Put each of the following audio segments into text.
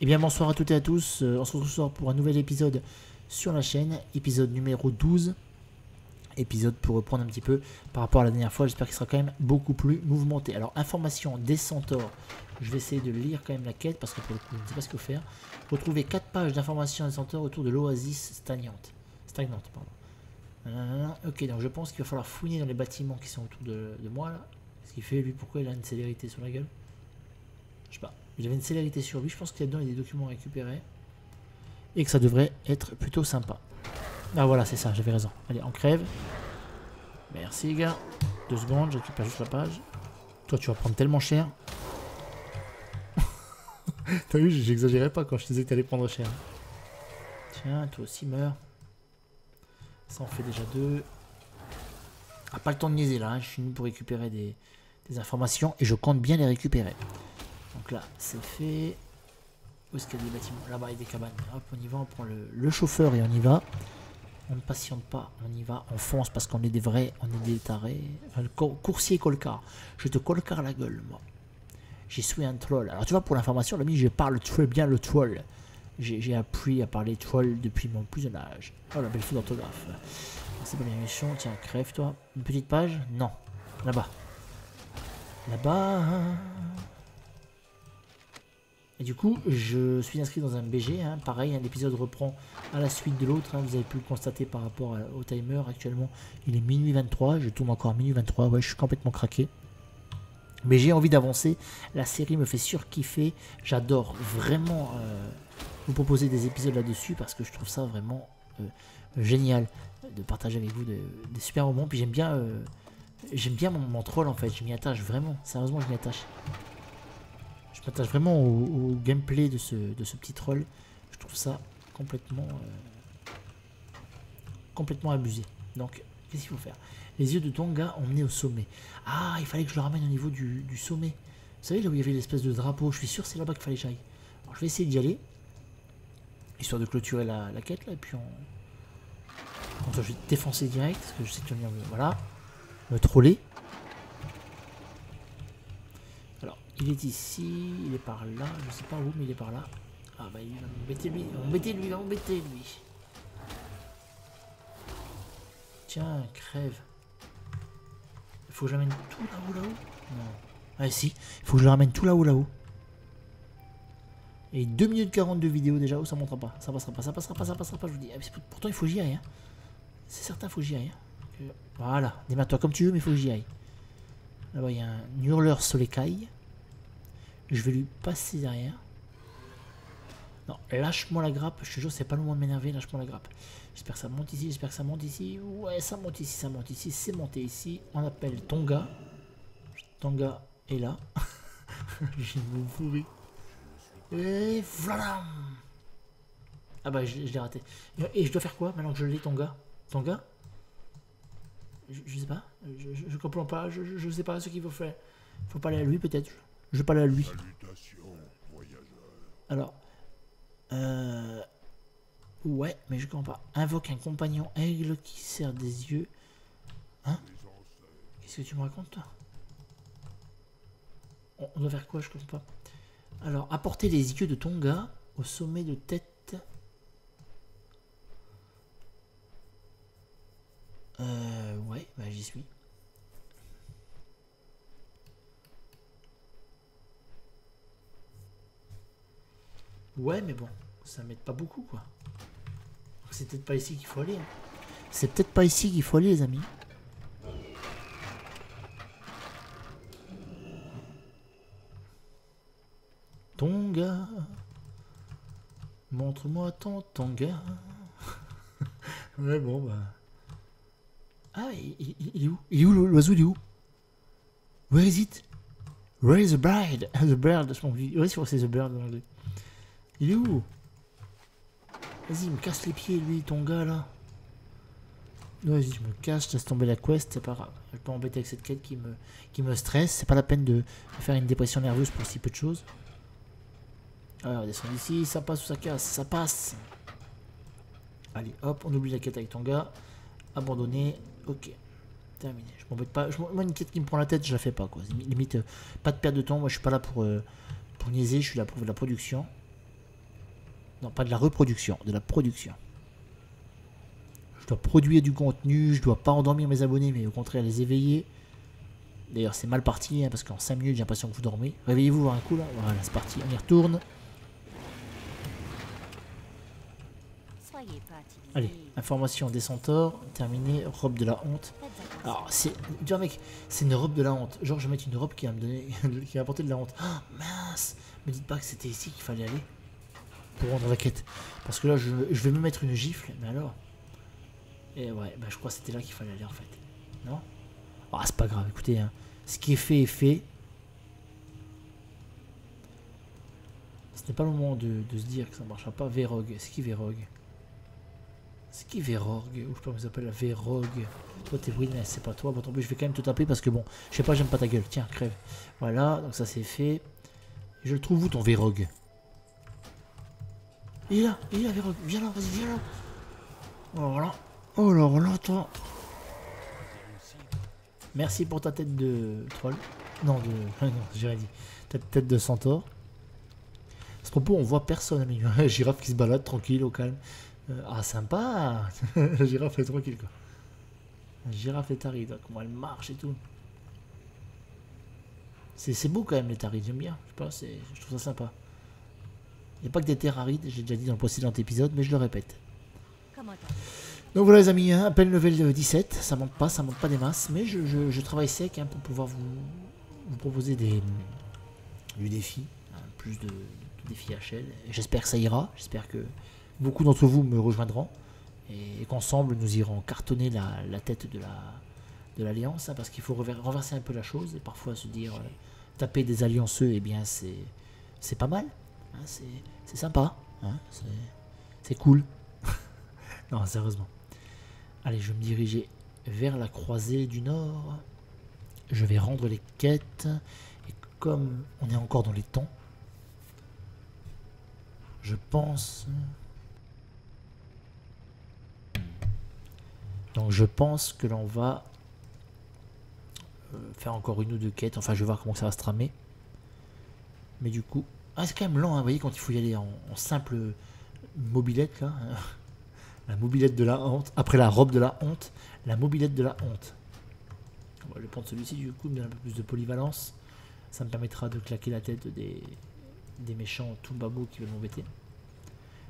Eh bien, bonsoir à toutes et à tous. Euh, on se retrouve ce soir pour un nouvel épisode sur la chaîne, épisode numéro 12. Épisode pour reprendre un petit peu par rapport à la dernière fois. J'espère qu'il sera quand même beaucoup plus mouvementé. Alors, information des centaures. Je vais essayer de lire quand même la quête parce que je ne sais pas ce qu'il faut faire. Retrouver 4 pages d'informations des centaures autour de l'oasis stagnante. Stagnante, pardon. Nanana. Ok, donc je pense qu'il va falloir fouiner dans les bâtiments qui sont autour de, moi là. Ce qu'il fait, lui, pourquoi il a une célérité sur la gueule? Je sais pas. Il avait une célérité sur lui. Je pense qu'il y a dedans il y a des documents récupérés. Et que ça devrait être plutôt sympa. Ah voilà, c'est ça, j'avais raison. Allez, on crève. Merci gars. Deux secondes, je récupère juste la page. Toi, tu vas prendre tellement cher. T'as vu, j'exagérais pas quand je disais que t'allais prendre cher. Tiens, toi aussi meurs. Ça en fait déjà deux. Ah, pas le temps de niaiser là, hein. je suis venu pour récupérer des informations et je compte bien les récupérer. Donc là, c'est fait. Où est-ce qu'il y a des bâtiments? Là-bas, il y a des cabanes. Hop, on y va, on prend le, chauffeur et on y va. On ne patiente pas, on y va, on fonce parce qu'on est des vrais, on est des tarés. Enfin, le cour- coursier colcar. Je te colcar la gueule, moi. J'y suis un troll. Alors, tu vois, pour l'information, l'ami, je parle très bien le troll. J'ai j'ai appris à parler troll depuis mon plus jeune âge. Oh, la belle faute d'orthographe. C'est pas bien méchant. Tiens, crève, toi. Une petite page? Non. Là-bas. Là-bas. Et du coup, je suis inscrit dans un BG. hein. Pareil, un épisode reprend à la suite de l'autre. hein. Vous avez pu le constater par rapport au timer. Actuellement, il est minuit 23. Je tourne encore à minuit 23. Ouais, je suis complètement craqué. Mais j'ai envie d'avancer. La série me fait surkiffer. J'adore vraiment euh, vous proposer des épisodes là-dessus parce que je trouve ça vraiment euh, génial de partager avec vous de- des super moments. Puis j'aime bien, euh, j'aime bien mon troll en fait. Je m'y attache vraiment. Sérieusement, je m'y attache. Je m'attache vraiment au, gameplay de ce, de ce petit troll. Je trouve ça complètement, euh, complètement abusé. Donc, qu'est-ce qu'il faut faire? Les yeux de Tonga mené au sommet. Ah, il fallait que je le ramène au niveau du, sommet. Vous savez, là où il y avait l'espèce de drapeau, je suis sûr que c'est là-bas qu'il fallait que j'aille. Je vais essayer d'y aller. Histoire de clôturer la, la quête, là, et puis on... Je vais défoncer direct, parce que je sais que tu vas venir. Voilà. Me troller. Alors, il est ici, il est par là, je sais pas où, mais il est par là. Ah bah il va m'embêter lui, il va m'embêter lui, il va m'embêter lui. Tiens, crève. Il faut que je ramène tout là-haut, là-haut Non. Ah si, il faut que je le ramène tout là-haut, là-haut. Et 2 minutes 42 vidéos déjà, oh, ça montera pas, ça passera pas, ça passera pas, ça passera pas, je vous dis. Ah, pourtant il faut que j'y aille. Hein. C'est certain, il faut que j'y aille. hein. Que- Voilà, démarre-toi comme tu veux, mais il faut que j'y aille. Là-bas, il y a un hurleur sur. Je vais lui passer derrière. Non, lâche-moi la grappe. Je te jure, c'est pas le moment de m'énerver. Lâche-moi la grappe. J'espère que ça monte ici. J'espère que ça monte ici. Ouais, ça monte ici. Ça monte ici. C'est monté ici. On appelle Tonga. Tonga est là. je vais vous pourrir. Et voilà. Ah bah, je, l'ai raté. Et je dois faire quoi maintenant que je l'ai, Tonga? Tonga? Je, je sais pas. Je, comprends pas. Je, sais pas ce qu'il faut faire. Faut parler à lui, peut-être. Je vais parler à lui. Alors. Euh, ouais, mais je comprends pas. Invoque un compagnon aigle qui sert des yeux. Hein Qu'est-ce que tu me racontes, toi? On, doit faire quoi Je comprends pas. Alors, apporter les yeux de Tonga au sommet de tête. Euh, ouais, bah j'y suis. Ouais, mais bon, ça m'aide pas beaucoup, quoi. C'est peut-être pas ici qu'il faut aller. hein. C'est peut-être pas ici qu'il faut aller, les amis. Tonga. Montre-moi ton Tonga. ouais, bon, bah. Ah, il, il- est où? Il est où l'oiseau Il est où? Where is it? Where is the bird? The bird, je dis. Ouais, c'est the bird en anglais. Il est où? Vas-y, il me casse les pieds, lui, ton gars, là. Vas-y, je me cache, laisse tomber la quest, c'est pas grave. Je vais pas embêter avec cette quête qui me, qui me stresse. C'est pas la peine de, faire une dépression nerveuse pour si peu de choses. Alors, on descend d'ici, ça passe ou ça casse Ça passe Allez, hop, on oublie la quête avec ton gars. Abandonné, ok. Terminé. Je m'embête pas. Moi, une quête qui me prend la tête, je la fais pas, quoi. Limite, euh, pas de perte de temps. Moi, je suis pas là pour, euh, pour niaiser, je suis là pour la production. Non, pas de la reproduction, de la production. Je dois produire du contenu, je dois pas endormir mes abonnés, mais au contraire les éveiller. D'ailleurs, c'est mal parti, hein, parce qu'en 5 minutes, j'ai l'impression que vous dormez. Réveillez-vous voir un coup, là. Voilà, c'est parti, on y retourne. Allez, information des centaures, terminé, robe de la honte. Alors, c'est. Tu mec, c'est une robe de la honte. Genre, je vais mettre une robe qui va me donner. qui va apporter de la honte. Oh, mince Me dites pas que c'était ici qu'il fallait aller. Pour rendre la quête. Parce que là, je, vais me mettre une gifle, mais alors. Et ouais, bah, je crois que c'était là qu'il fallait aller en fait. Non? Ah, c'est pas grave, écoutez, hein. ce qui est fait est fait. Ce n'est pas le moment de, se dire que ça ne marchera pas. Verog, c'est qui Verog c'est qui Verorg Ou je comment ça s'appelle, Verog. Toi t'es Brune, c'est pas toi. Bon, tant pis, je vais quand même te taper parce que bon, je sais pas, j'aime pas ta gueule. Tiens, crève. Voilà, donc ça c'est fait. je le trouve où ton Verog Il est là, il est là. Viens là, vas-y, viens là. Oh là, oh là là, toi. Merci pour ta tête de troll. Non, de. non, j'ai dit. Ta tête de centaure. À ce propos, on voit personne, ami. Girafe qui se balade tranquille, au calme. Euh, ah, sympa La girafe est tranquille, quoi. La girafe est taride, comment elle marche et tout. C'est beau quand même, les tarides, j'aime bien. Je sais pas, je trouve ça sympa. Il n'y a pas que des terres arides, j'ai déjà dit dans le précédent épisode, mais je le répète. Donc voilà les amis, hein, appel level 17, ça monte pas, ça monte pas des masses, mais je, travaille sec hein, pour pouvoir vous, vous proposer des, du défi, hein, plus de, de défis HL. J'espère que ça ira, j'espère que beaucoup d'entre vous me rejoindront et qu'ensemble nous irons cartonner la, tête de la de l'alliance hein, parce qu'il faut renverser un peu la chose et parfois se dire euh, taper des allianceux et eh bien c'est c'est pas mal c'est sympa hein, c'est cool non sérieusement allez je vais me diriger vers la croisée du nord je vais rendre les quêtes et comme on est encore dans les temps je pense Donc je pense que l'on va euh, faire encore une ou deux quêtes. Enfin, je vais voir comment ça va se tramer. Mais du coup... Ah, c'est quand même lent, hein, vous voyez, quand il faut y aller en, simple mobilette, là. la mobilette de la honte. Après la robe de la honte, la mobilette de la honte. je vais prendre celui-ci, du coup, me donne un peu plus de polyvalence. Ça me permettra de claquer la tête des, des méchants tout beaux qui veulent m'embêter.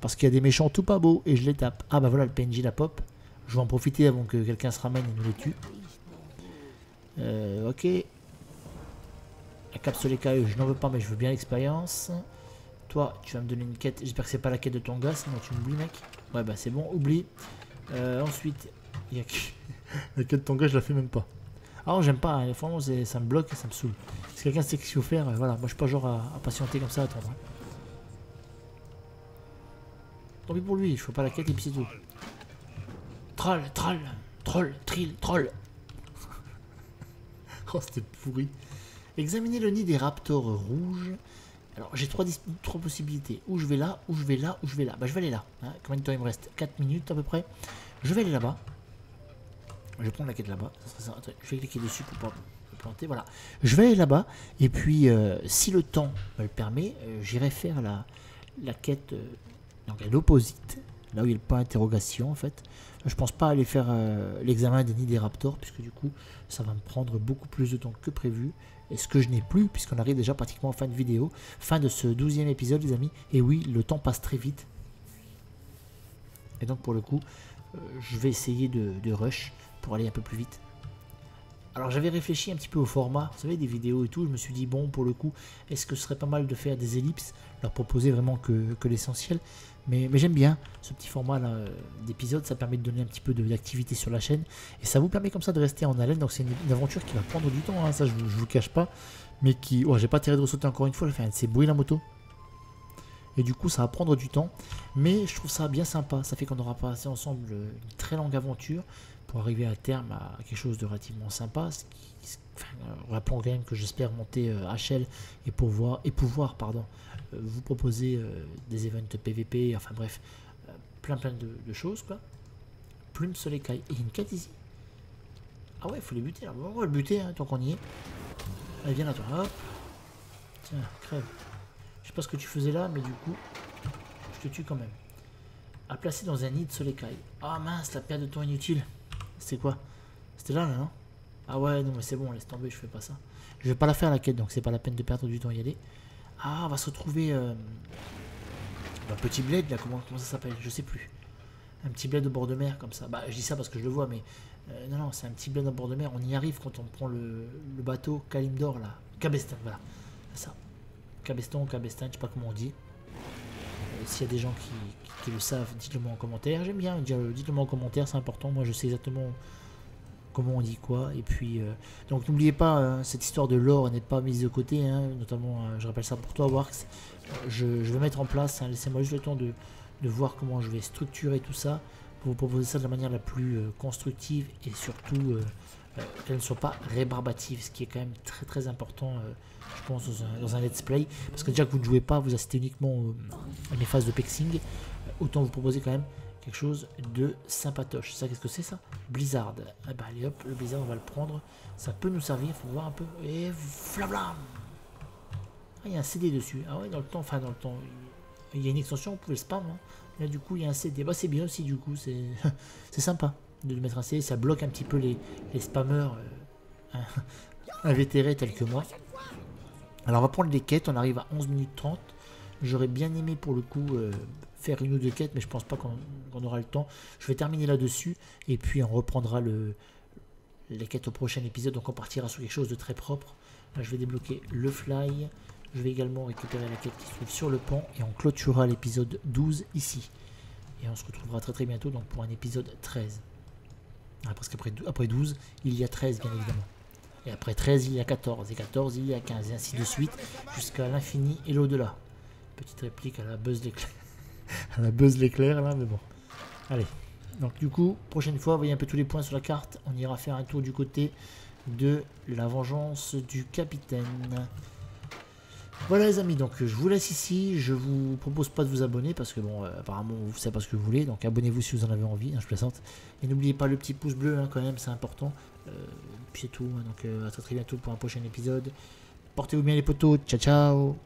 Parce qu'il y a des méchants tout pas beaux et je les tape. Ah bah voilà, le PNJ la pop. Je vais en profiter avant que quelqu'un se ramène et nous les tue. Euh, ok. La capsule KE, je n'en veux pas, mais je veux bien l'expérience. Toi, tu vas me donner une quête. J'espère que c'est pas la quête de ton gars, sinon tu m'oublies, mec. Ouais, bah c'est bon, oublie. Euh, ensuite, il y a la quête de ton gars, je la fais même pas. Ah non, j'aime pas, hein. franchement, ça me bloque et ça me saoule. Si quelqu'un sait ce qu'il faut faire, voilà, moi je suis pas genre à, patienter comme ça, à attendre. Hein. Tant pis pour lui, je fais pas la quête et puis c'est tout. Troll, troll, troll, trill, troll. oh, c'était pourri. Examiner le nid des raptors rouges. Alors, j'ai trois, possibilités. Où je vais là, où je vais là, où je vais là. Bah, je vais aller là. Hein. Combien de temps il me reste? 4 minutes à peu près. Je vais aller là-bas. Je vais prendre la quête là-bas. Je vais cliquer dessus pour pas me planter. Voilà. Je vais aller là-bas. Et puis, euh, si le temps me le permet, euh, j'irai faire la, la quête euh, donc à l'opposite. Là où il n'y a pas d'interrogation en fait. Je pense pas aller faire euh, l'examen des nids des raptors, puisque du coup, ça va me prendre beaucoup plus de temps que prévu. Et ce que je n'ai plus, puisqu'on arrive déjà pratiquement en fin de vidéo, fin de ce douzième épisode, les amis. Et oui, le temps passe très vite. Et donc, pour le coup, euh, je vais essayer de, de rush pour aller un peu plus vite. Alors j'avais réfléchi un petit peu au format, vous savez, des vidéos et tout. Je me suis dit, bon, pour le coup, est-ce que ce serait pas mal de faire des ellipses, leur proposer vraiment que, l'essentiel. Mais, j'aime bien ce petit format là d'épisode, ça permet de donner un petit peu d'activité sur la chaîne. Et ça vous permet comme ça de rester en haleine. Donc c'est une, aventure qui va prendre du temps, hein, ça je, ne vous le cache pas. Mais qui. Oh, j'ai pas intérêt de ressauter encore une fois, c'est bruit la moto. Et du coup, ça va prendre du temps. Mais je trouve ça bien sympa. Ça fait qu'on aura passé ensemble une très longue aventure pour arriver à terme à quelque chose de relativement sympa. rappelons quand même que j'espère monter HL euh, et pouvoir, et pouvoir pardon, euh, vous proposer euh, des events PVP, enfin bref, plein plein de, choses quoi. Plume soleil Et il y a une quête ici. Ah ouais, faut les buter. On va le buter hein, tant qu'on y est. Allez, viens là toi. Hop. Tiens, crève. Je sais pas ce que tu faisais là, mais du coup, je te tue quand même. À placer dans un nid de soleil. Ah mince, la perte de temps inutile. C'est quoi? C'était là, là, non? Ah ouais, non, mais c'est bon, laisse tomber, je fais pas ça. Je vais pas la faire la quête, donc c'est pas la peine de perdre du temps y aller. Ah, on va se retrouver... Euh... Un petit bled, là, comment, comment ça s'appelle? Je sais plus. Un petit bled de bord de mer, comme ça. Bah, je dis ça parce que je le vois, mais... Euh, non, non, c'est un petit bled de bord de mer. On y arrive quand on prend le, bateau Kalimdor, là. Cabestan, voilà. C'est ça. Cabestan ou Cabestan, je sais pas comment on dit. Euh, s'il y a des gens qui, le savent, dites-le moi en commentaire. J'aime bien dites-le moi en commentaire, c'est important. Moi, je sais exactement comment on dit quoi. Et puis, euh, donc n'oubliez pas, hein, cette histoire de l'or n'est pas mise de côté, hein, notamment, euh, je rappelle ça pour toi, Warx. Je, vais mettre en place, hein, laissez-moi juste le temps de, voir comment je vais structurer tout ça pour vous proposer ça de la manière la plus euh, constructive et surtout qu'elle ne soit pas rébarbative, ce qui est quand même très très important, je pense, dans un, let's play. Parce que déjà que vous ne jouez pas, vous assistez uniquement à mes phases de pexing, autant vous proposer quand même quelque chose de sympatoche. Ça, qu'est-ce que c'est ça? Blizzard. Ah bah allez hop, le Blizzard, on va le prendre. Ça peut nous servir, faut voir un peu. Et flablam Ah, il y a un CD dessus. Ah ouais, dans le temps, enfin dans le temps, il y a une extension, on pouvait le spam. Hein. Là, du coup, il y a un CD. Bah, c'est bien aussi, du coup, c'est sympa de mettre un CD. Ça bloque un petit peu les, les spammers euh, invétérés tels que moi. Alors, on va prendre les quêtes. On arrive à 11 minutes 30. J'aurais bien aimé pour le coup euh, faire une ou deux quêtes, mais je pense pas qu'on aura le temps. Je vais terminer là-dessus, et puis on reprendra le, les quêtes au prochain épisode, donc on partira sur quelque chose de très propre. Là, je vais débloquer le fly, je vais également récupérer la quête qui se trouve sur le pont, et on clôturera l'épisode 12 ici. Et on se retrouvera très très bientôt donc pour un épisode 13. Ah, parce qu'après après 12, il y a 13 bien évidemment. Et après 13, il y a 14. Et 14, il y a 15. Et ainsi de suite, jusqu'à l'infini et l'au-delà. Petite réplique à la buzz d'éclair. À la buzz l'éclair là, mais bon. Allez. Donc du coup, prochaine fois, voyez un peu tous les points sur la carte. On ira faire un tour du côté de la vengeance du capitaine. Voilà les amis, donc je vous laisse ici, je vous propose pas de vous abonner parce que bon, euh, apparemment vous savez pas ce que vous voulez, donc abonnez-vous si vous en avez envie, hein, je plaisante. Et n'oubliez pas le petit pouce bleu hein, quand même, c'est important. Euh, puis c'est tout, hein, donc euh, à très très bientôt pour un prochain épisode. Portez-vous bien les potos, ciao ciao